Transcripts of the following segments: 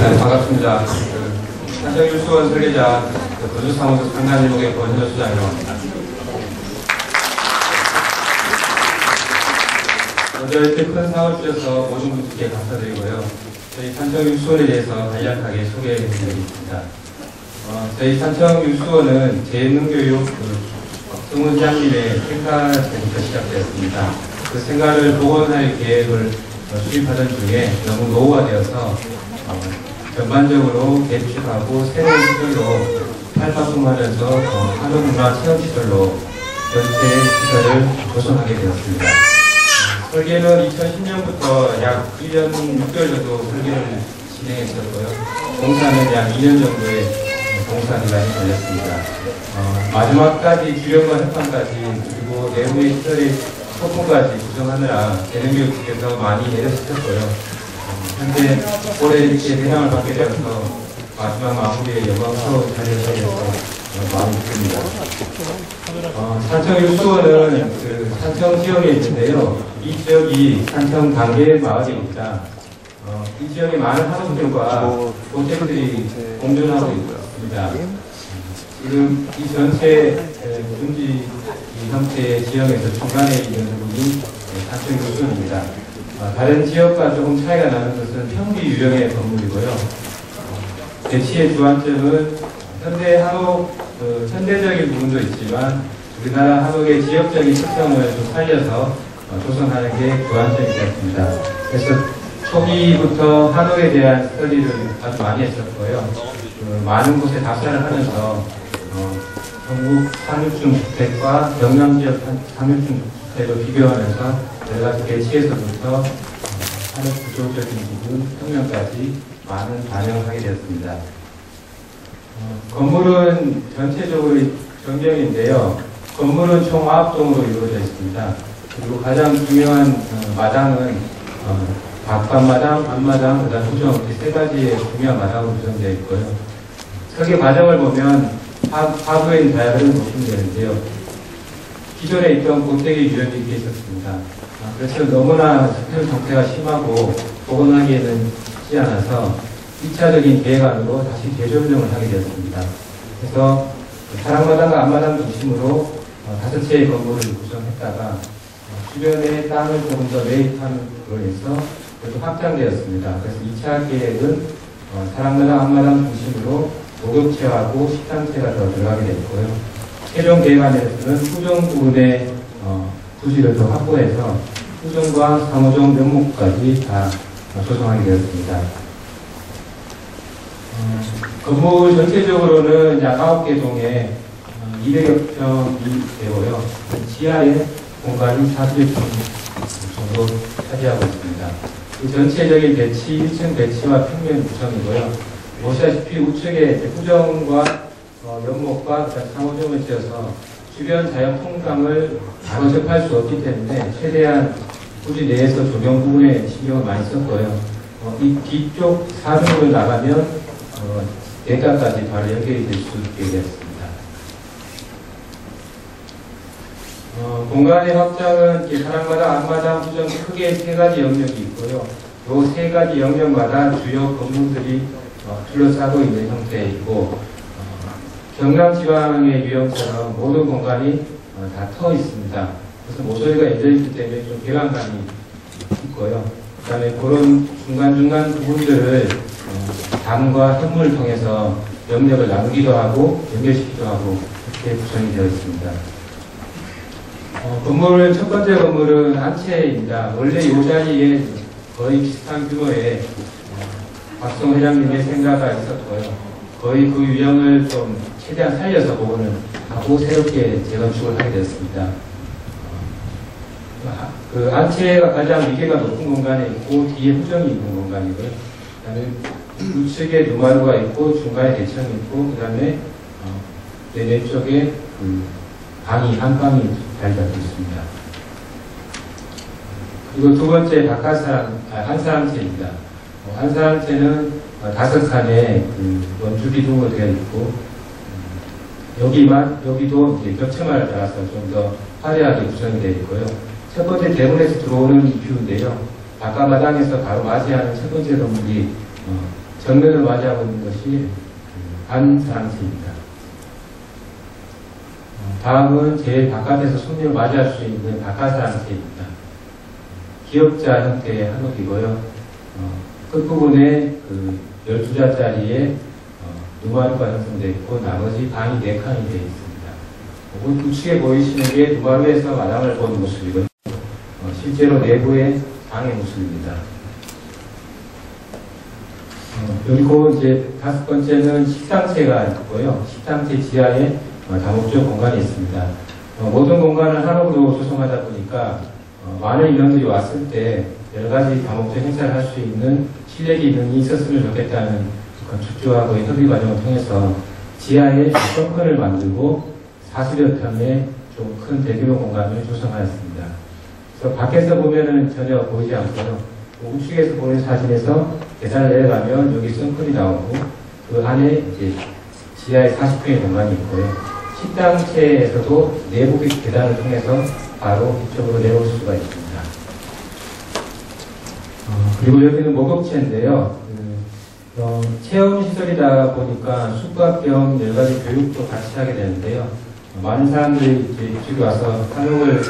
네, 반갑습니다. 그, 한정일 수원 설계자, 그 건축사무소 상단일목의 권현수 수장이라고 합니다. 먼저 이렇게 큰 상을 주셔서 모든 분들께 감사드리고요. 저희 산청육수원에 대해서 간략하게 소개해드리겠습니다. 어, 저희 산청육수원은 재능교육 그, 박성훈 시장님의 생각부터 시작되었습니다. 그 생각을 복원할 계획을 어, 수립하던 중에 너무 노후화되어서 어, 전반적으로 개축하고 새로운 시설로 탈바꿈하면서 어, 한옥문화 체험시설로 전체 시설을 조성하게 되었습니다. 어, 설계는 2010년부터 약 1년 6개월 정도 설계를 진행했었고요. 공사는 약 2년 정도의 공사 기간이 걸렸습니다. 어, 마지막까지 주연과 협판까지 그리고 내부의 시설의 소품까지 구성하느라 재능교육께서 많이 애려시켰고요. 어, 현재 올해 이렇게 대상을 받게 되어서 마지막 마무리에 영광스러운 어, 마음이 기쁩니다. 어, 산청유수원은 그 산청 지역에 있는데요. 이 지역이 산청 단계 마을입니다. 어, 이 지역에 많은 한옥들과 호텔들이 공존하고 있습니다. 지금 이 전체 이 형태의 지역에서 중간에 있는 부분이 산청 유수원입니다. 어, 다른 지역과 조금 차이가 나는 것은 평지 유형의 건물이고요. 어, 대치의 주안점은 현대 한옥 그 현대적인 부분도 있지만 우리나라 한옥의 지역적인 특성을 좀 살려서 어, 조성하는 게 주안점이 되었습니다. 그래서 초기부터 한옥에 대한 스터디를 아주 많이 했었고요. 그 많은 곳에 답사를 하면서 어, 전국 상류층 주택과 경남 지역 상류층 주택을 비교하면서 여러 가지 배치에서부터 어, 한옥 구조적인 부분, 평면까지 많은 반영을 하게 되었습니다. 어, 건물은 전체적으로 전경인데요. 건물은 총 9동으로 이루어져 있습니다. 그리고 가장 중요한 어, 마당은 어, 박반마당, 앞마당, 그다음 후정 이렇게 세 가지의 중요한 마당으로 구성되어 있고요. 설계 과정을 보면 하, 하부엔 다이아를 보시면 되는데요. 기존에 있던 고택의 유형이 있었습니다. 아, 그래서 너무나 습현 상태가 심하고 복원하기에는 쉽지 않아서 1차적인 계획안으로 다시 재조정을 하게 되었습니다. 그래서 사랑마당과 앞마당 중심으로 어, 다섯 채의 건물을 구성했다가 어, 주변에 땅을 조금 더 매입하는 걸로 해서 그래도 확장되었습니다. 그래서 2차 계획은 어, 사랑마당 앞마당 중심으로 목욕채하고 식당채가 더 들어가게 됐고요. 최종 계획안에서는 후정 부분의 어, 부지를 더 확보해서 후정과 상호정 면목까지 다 어, 조성하게 되었습니다. 어, 건물 전체적으로는 약 9개 동에 어, 200여 평이 되고요. 지하에 공간이 40여 평 정도 차지하고 있습니다. 그 전체적인 배치, 1층 배치와 평면 구성이고요. 보시다시피 우측에 후정과 어, 연목과 상호정을 지어서 주변 자연 풍광을 접할 수 없기 때문에 최대한 부지 내에서 조경 부분에 신경을 많이 썼고요. 어, 이 뒤쪽 사중으로 나가면 어, 대가까지 바로 연결이 될 수 있게 되었습니다. 어, 공간의 확장은 사람마다 앞마당 후정 크게 세 가지 영역이 있고요. 이 세 가지 영역마다 주요 건물들이 어, 둘러싸고 있는 어, 경남 지방의 유형처럼 모든 공간이 어, 다터 있습니다. 그래서 모서리가 있기 때문에 좀 개방감이 있고요. 그 다음에 그런 중간중간 부분들을 어, 담과 현물을 통해서 영역을 나누기도 하고 연결시키기도 하고 이렇게 구성이 되어 있습니다. 어, 건물 첫 번째 건물은 한 채입니다. 원래 이 자리에 거의 비슷한 규모의 어, 박성 회장님의 생각가 있었고요. 거의 그 유형을 좀 최대한 살려서 복원을 하고 새롭게 재건축을 하게 되었습니다. 어, 그 안채가 가장 위계가 높은 공간에 있고 뒤에 후정이 있는 공간이고요. 그 다음에 우측에 누마루가 있고 중간에 대청이 있고 그 다음에 어, 내 왼쪽에 그 방이 한 방이 자리 잡고 있습니다. 그리고 두 번째 바깥 사람 아, 한 사람체입니다. 어, 한 사람체는 어, 다섯 칸의 그 원주 기둥으로 되어 있고 음, 여기만 여기도 이제 겹쳐만 따라서 좀 더 화려하게 구성이 되어 있고요. 첫 번째 대문에서 들어오는 뷰인데요. 바깥 마당에서 바로 맞이하는 첫 번째 건물이 어, 정면을 맞이하고 있는 것이 그 반사랑채입니다. 어, 다음은 제일 바깥에서 손님을 맞이할 수 있는 바깥사랑채입니다. 기역자 형태의 한옥이고요. 어, 끝부분에 그 12자짜리의 어, 누마루가 형성되어 있고 나머지 방이 4칸이 되어 있습니다. 어, 우측에 보이시는 게 누마루에서 마당을 본 모습이고요. 어, 실제로 내부의 방의 모습입니다. 어, 그리고 이제 다섯 번째는 식당채가 있고요. 식당채 지하에 어, 다목적 공간이 있습니다. 어, 모든 공간을 하나로 조성하다 보니까 어, 많은 인원들이 왔을 때 여러 가지 다목적 행사를 할 수 있는 실내 기능이 있었으면 좋겠다는 건축주하고의 협의 과정을 통해서 지하에 덩컨을 만들고 40여 평의 좀큰 대규모 공간을 조성하였습니다. 그래서 밖에서 보면은 전혀 보이지 않고요. 우측에서 보는 사진에서 계단을 내려가면 여기 썬클이 나오고 그 안에 이제 지하에 40평의 공간이 있고요. 식당체에서도 내부 계단을 통해서 바로 이쪽으로 내려올 수가 있습니다. 어, 그리고 여기는 목욕체인데요. 그, 어, 체험시설이다 보니까 숙박 겸 여러 가지 교육도 같이 하게 되는데요. 어, 많은 사람들이 이제 이쪽에 와서 한옥을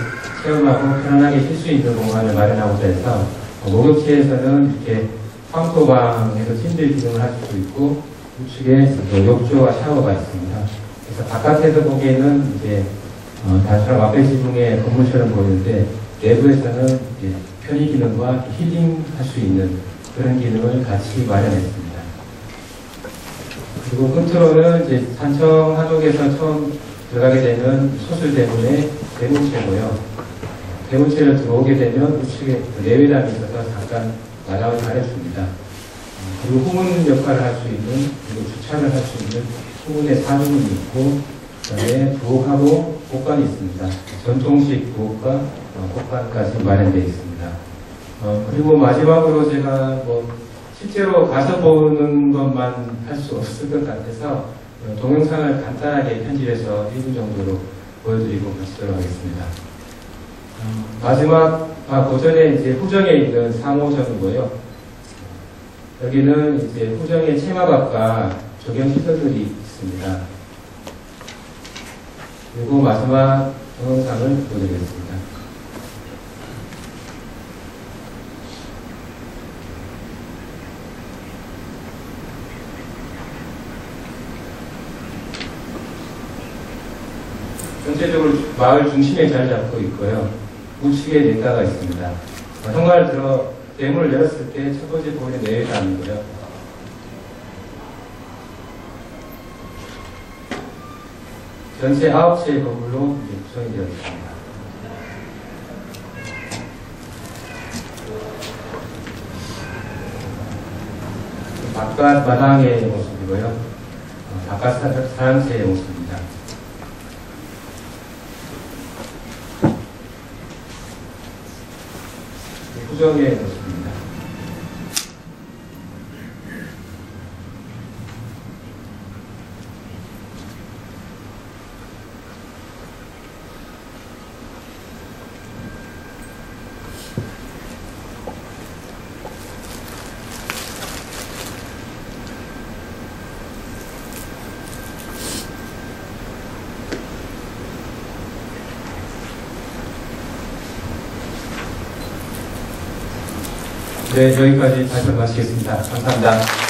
체험하고 편안하게 쉴 수 있는 공간을 마련하고자 해서 어, 목욕체에서는 이렇게 황토방에서 침대 기능을 할 수도 있고 우측에 그 욕조와 샤워가 있습니다. 그래서 바깥에서 보기에는 이제 어, 단순한 와페 지붕의 건물처럼 보이는데 내부에서는 편의 기능과 힐링 할 수 있는 그런 기능을 같이 마련했습니다. 그리고 끝으로는 이제 산청 한옥에서 처음 들어가게 되는 소술 대문의 대문체고요. 대문체를 들어오게 되면 우측에 그 내외담이 있어서 잠깐 가려줍니다. 어, 그리고 후문 역할을 할 수 있는 그리고 주차를 할 수 있는 후문에 사문이 있고 그다음에 부엌하고 복관이 있습니다. 전통식 부엌과 어, 복관까지 마련되어 있습니다. 어, 그리고 마지막으로 제가 뭐 실제로 가서 보는 것만 할 수 없을 것 같아서 어, 동영상을 간단하게 편집해서 1분 정도로 보여드리고 마치도록 하겠습니다. 어, 마지막 아, 고전에 이제 후정에 있는 상호정이고요. 여기는 이제 후정의 체마박과 조경시설들이 있습니다. 그리고 마지막 동영상을 보여드리겠습니다. 전체적으로 마을 중심에 자리 잡고 있고요. 우측에 낸가가 있습니다. 현관을 들어 대문을 열었을 때 첫 번째 보이는 내외담이고요. 전체 9채의 건물로 구성이 되어 있습니다. 바깥 마당의 모습이고요. 어, 바깥 사- 사랑채의 모습입니다. 후정의 모습입니다. 네, 여기까지 발표 마치겠습니다. 감사합니다.